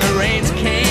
the rains came.